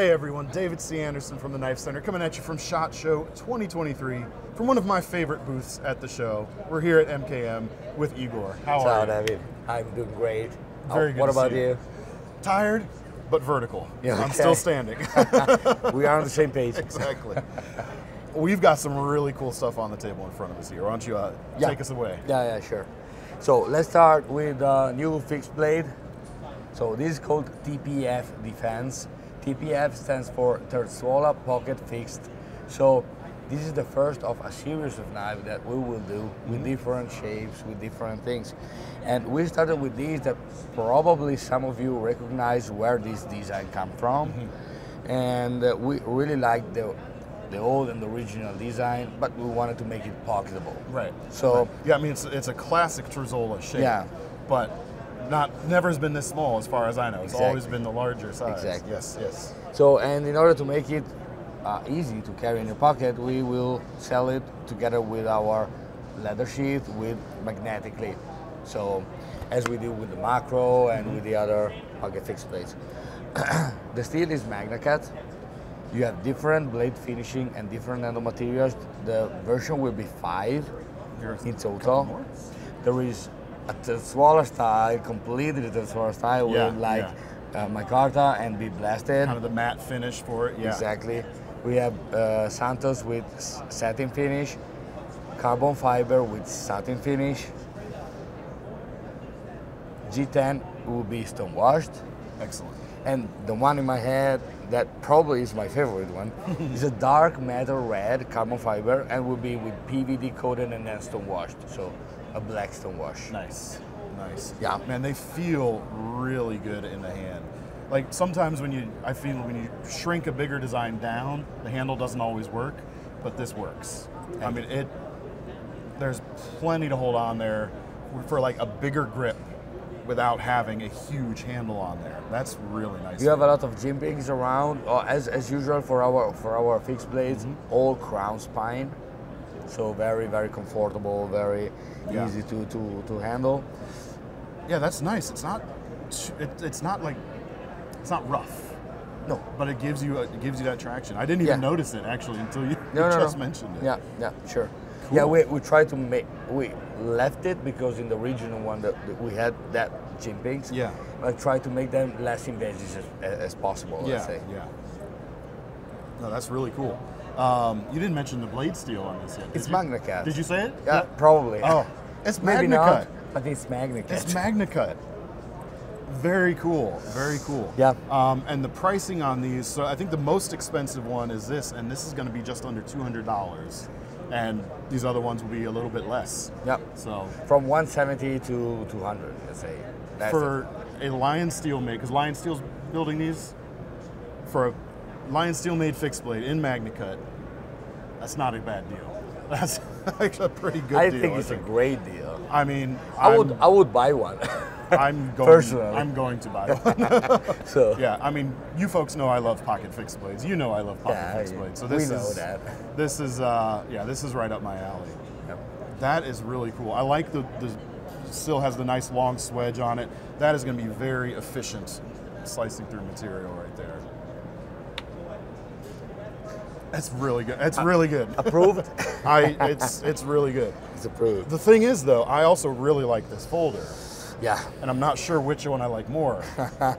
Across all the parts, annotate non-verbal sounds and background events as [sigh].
Hey everyone, David C. Andersen from the Knife Center coming at you from SHOT Show 2023 from one of my favorite booths at the show. We're here at MKM with Igor. How Ciao, are you? David. I'm doing great. Very Uh, good What about you. you? Tired, but vertical. Yeah, I'm still standing. [laughs] [laughs] we are on the same page. exactly. We've got some really cool stuff on the table in front of us here. Why don't you uh, Yeah. take us away? Yeah, yeah, sure. So let's start with uh, new fixed blade. So this is called TPF Defense. TPF stands for Terzuola Pocket Fixed. So this is the first of a series of knives that we will do with different shapes, with different things. And we started with these that probably some of you recognize where this design come from. And uh, we really like the, the old and the original design, but we wanted to make it pocketable. Right. So Yeah, I mean it's it's a classic Terzuola shape. Yeah. But not never has been this small as far as I know. It's Exactly. always been the larger size. Exactly. Yes, yes. So, and in order to make it uh, easy to carry in your pocket, we will sell it together with our leather sheath with magnetically. So, as we do with the macro and with the other pocket fixed blades. [clears throat] the steel is MagnaCut. You have different blade finishing and different nano materials. The version will be five Here's in total. There is a smaller style, completely the smaller style Yeah, with like uh, micarta and be blasted. Kind of the matte finish for it. Yeah. Exactly. We have uh, Santos with satin finish, carbon fiber with satin finish. G10 will be stone washed. Excellent. And the one in my head that probably is my favorite one [laughs] is a dark metal red carbon fiber and will be with PVD coated and then stone washed. So a black stone wash. Nice. Nice. Yeah. Man, they feel really good in the hand. Like sometimes when you, I feel when you shrink a bigger design down, the handle doesn't always work, but this works. I mean, it. There's plenty to hold on there for like a bigger grip without having a huge handle on there. That's really nice. You have a lot of jimpings around, as, as usual for our for our fixed blades, Mm-hmm. all crown spine, so very very comfortable, very Yeah. easy to, to, to handle. yeah, that's nice. It's not. It, it's not like. It's not rough. No, But it gives you it gives you that traction. I didn't even Yeah. notice it actually until you, no, you no, [laughs] just no. mentioned it. Yeah, yeah, sure. Yeah, we, we tried to make we left it because in the original one that, we had that jimpings. Yeah. I tried to make them less invasive as, as possible. Yeah, Let's say. yeah. No, that's really cool. Um, you didn't mention the blade steel on this yet. It's you? MagnaCut. Did you say it? Yeah, probably. Oh, [laughs] it's maybe MagnaCut. not, but it's MagnaCut. It's MagnaCut. Very cool. Very cool. Yeah. Um, and the pricing on these, so I think the most expensive one is this, and this is going to be just under two hundred dollars, and these other ones will be a little bit less. Yep. So From 170 to 200, let's say. That's for a Lion Steel made, because Lion Steel's building these for a Lion Steel made fixed blade in MagnaCut. That's not a bad deal. [laughs] That's actually a pretty good I deal. think it's a great deal. I mean, I would I'm- I would buy one. [laughs] I'm [laughs] going. Personally. I'm going to buy one. so yeah, I mean, you folks know I love pocket fixed blades. You know I love pocket Yeah, fixed blades. So this we know is that. this is uh, yeah, this is right up my alley. Yep. That is really cool. I like the the still has the nice long swedge on it. That is going to be very efficient slicing through material right there. That's really good. That's really good. approved. [laughs] I it's it's really good. it's approved. The thing is though, I also really like this folder, Yeah. and I'm not sure which one I like more. [laughs]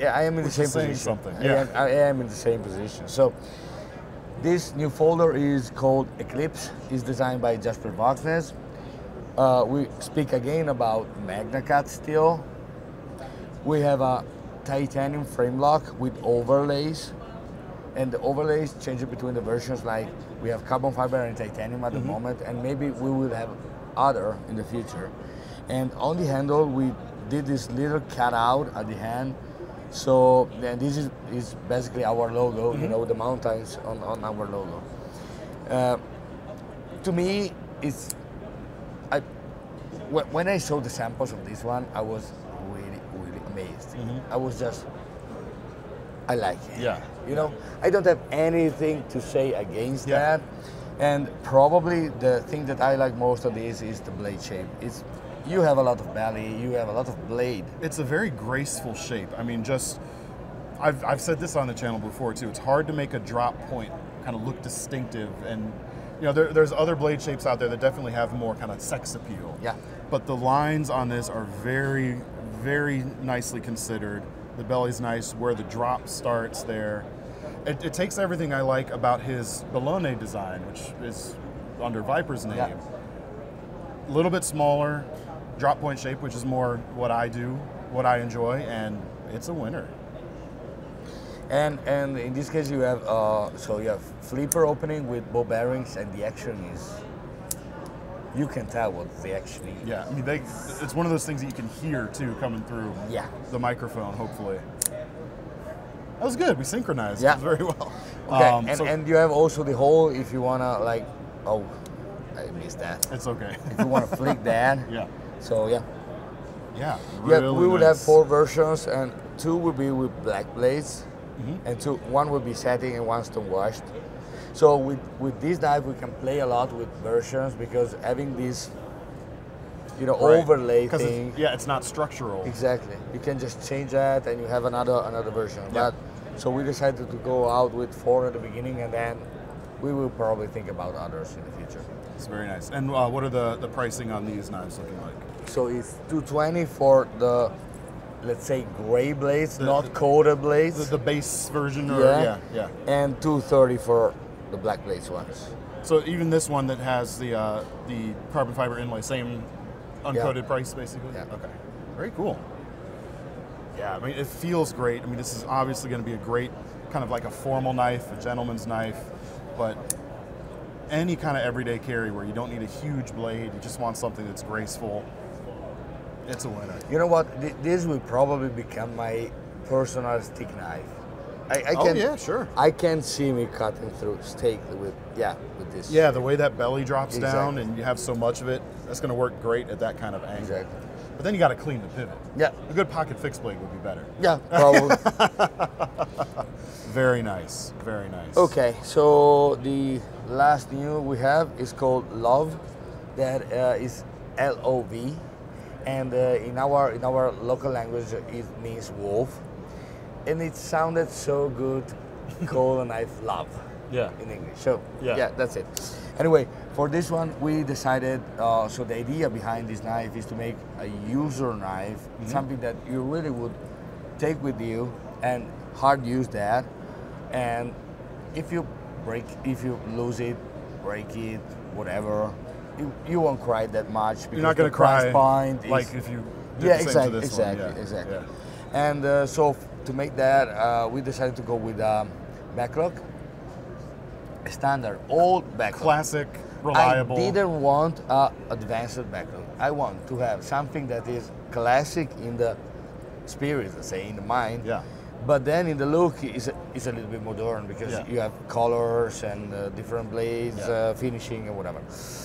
I am in the same position. something, I, yeah. am, I am in the same position. So this new folder is called Eclipse. It's designed by Jesper Voxnaes. Uh, we speak again about MagnaCut steel. We have a titanium frame lock with overlays. And the overlays change between the versions like we have carbon fiber and titanium at the mm-hmm. moment and maybe we will have other in the future. And on the handle we did this little cutout at the hand. So then this is, is basically our logo, you mm-hmm. know, the mountains on, on our logo. Uh, to me, it's I, when when I saw the samples of this one, I was really, really amazed. Mm-hmm. I was just, I like it. Yeah. You know, I don't have anything to say against Yeah. that. And probably the thing that I like most of this is the blade shape. It's you have a lot of belly, you have a lot of blade. It's a very graceful shape. I mean, just I've, I've said this on the channel before too. It's hard to make a drop point kind of look distinctive, and you know there, there's other blade shapes out there that definitely have more kind of sex appeal. Yeah. But the lines on this are very, very nicely considered. The belly's nice, where the drop starts there. It, it takes everything I like about his Bologna design, which is under Viper's name. Yeah. A little bit smaller, drop point shape, which is more what I do, what I enjoy, and it's a winner. And and in this case you have uh, so you have flipper opening with ball bearings, and the action is you can tell what they actually. Yeah, I mean, they, it's one of those things that you can hear too coming through Yeah. the microphone, hopefully. That was good. We synchronized Yeah. very well. Okay, Um, and, so and you have also the hole if you wanna like oh I missed that. it's okay. If you wanna flick [laughs] that. yeah, So yeah. yeah. Yeah, really we would have four versions, and two would be with black blades, Mm-hmm. and two one would be setting and one stone washed. So with with this knife, we can play a lot with versions because having this, you know, Right. overlay 'Cause it's- yeah, it's not structural. Exactly. You can just change that, and you have another another version. Yeah. But so we decided to go out with four at the beginning, and then we will probably think about others in the future. It's very nice. And uh, what are the, the pricing on these knives looking like? So it's 220 for the, let's say, gray blades, The- not the- coated The, the base version, or yeah. yeah, yeah. And 230 for the black blades ones. So even this one that has the uh, the carbon fiber inlay, same uncoated price basically. Yeah. Okay. Very cool. Yeah, I mean it feels great. I mean this is obviously going to be a great kind of like a formal knife, a gentleman's knife, but any kind of everyday carry where you don't need a huge blade, you just want something that's graceful. It's a winner. You know what? This will probably become my personal stick knife. I, I Oh can, yeah, sure. I can see me cutting through steak with, yeah, with this. Yeah, the way that belly drops down and you have so much of it, that's going to work great at that kind of angle. Exactly. But then you got to clean the pivot. Yeah. A good pocket fixed blade would be better. Yeah, probably. [laughs] Very nice. Very nice. Okay, so the last new we have is called Love. That uh, is L O V, and uh, in our in our local language it means wolf, and it sounded so good. Call a knife love Yeah. in English. So Yeah. yeah, that's it. Anyway, for this one we decided. Uh, so the idea behind this knife is to make a user knife, something that you really would take with you and hard use that. And if you break, if you lose it, break it, whatever, you, you won't cry that much because You're not going to cry point is, like if you yeah, exactly, exactly. Yeah. exactly. Yeah. And uh, so to make that, uh, we decided to go with um, backlock, standard old backlock. Classic, reliable. I didn't want a advanced backlock. I want to have something that is classic in the spirit, let's say, in the mind. Yeah. But then in the look is a, is a little bit modern because Yeah. you have colors and uh, different blades, Yeah. uh, finishing and whatever.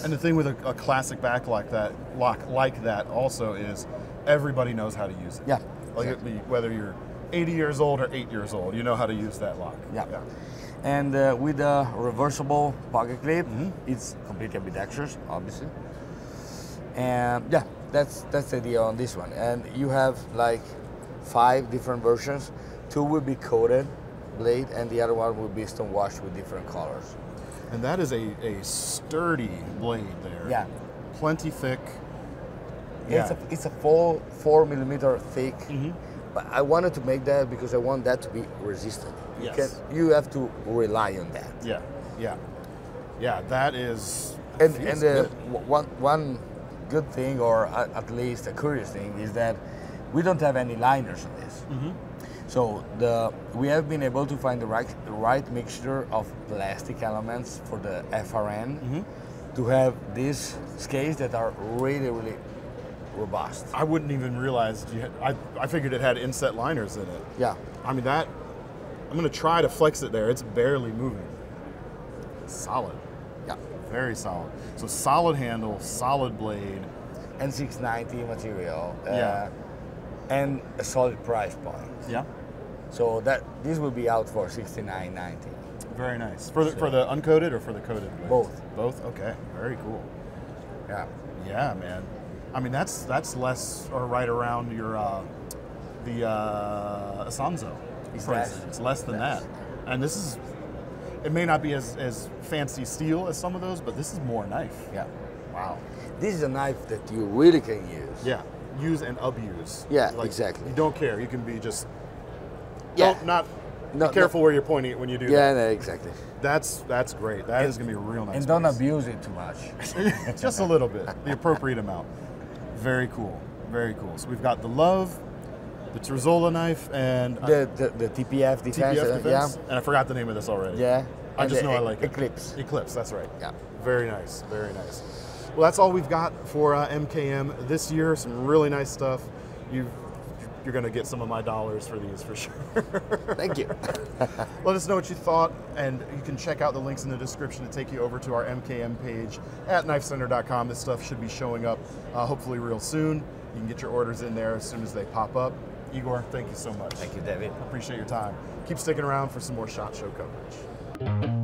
And the thing with a, a classic back like that, lock like that, also is everybody knows how to use it. Yeah, Like it be, whether you're 80 years old or eight years old, you know how to use that lock. Yeah. yeah. And uh, with a reversible pocket clip, Mm-hmm. it's completely ambidextrous, obviously. And yeah, that's that's the idea on this one. And you have like five different versions. Two will be coated blade, and the other one will be stone washed with different colors. And that is a, a sturdy blade there. Yeah. Plenty thick. It's a it's a full four millimeter thick. Mm-hmm. But I wanted to make that because I want that to be resistant. You Yes. can you have to rely on that. Yeah. Yeah. Yeah, that is. And, and uh, one, one good thing, or at least a curious thing, is that we don't have any liners on this. Mm-hmm. So the we have been able to find the right, the right mixture of plastic elements for the FRN Mm-hmm. to have these scales that are really, really robust. I wouldn't even realize you had, I, I figured it had inset liners in it. Yeah. I mean that I'm gonna try to flex it there. It's barely moving. Solid. Yeah. Very solid. So solid handle, solid blade. And 690 material. Uh, Yeah. And a solid price point. Yeah. So that this will be out for 69.90. Very nice. For the, for the uncoated or for the coated? blades? Both. Both. Okay. Very cool. Yeah. Yeah, man. I mean that's that's less or right around your uh, the uh, Isonzo. It's price. less. It's less than that. And this is, it may not be as, as fancy steel as some of those, but this is more knife. Yeah. Wow. This is a knife that you really can use. Yeah. Use and abuse. Yeah, exactly. You don't care. You can be just, Yeah. don't, not, No, be careful where you're pointing it when you do Yeah, that. no, exactly. That's, that's great. That is going to be a real nice And don't abuse it too much. [laughs] just a little bit, the appropriate amount. Very cool, very cool. So we've got the Love, the Terzuola knife, and uh, the, the the TPF defense. TPF uh, defense. And I forgot the name of this already. Yeah. Yeah. I And just know I like it. Eclipse. Eclipse, that's right. Yeah. Very nice, very nice. Well, that's all we've got for uh, MKM this year. Some really nice stuff. You, you're going to get some of my dollars for these for sure. [laughs] Thank you. [laughs] Let us know what you thought, and you can check out the links in the description to take you over to our MKM page at knifecenter.com. This stuff should be showing up uh, hopefully real soon. You can get your orders in there as soon as they pop up. Igor, thank you so much. Thank you, David. Appreciate your time. Keep sticking around for some more SHOT Show coverage.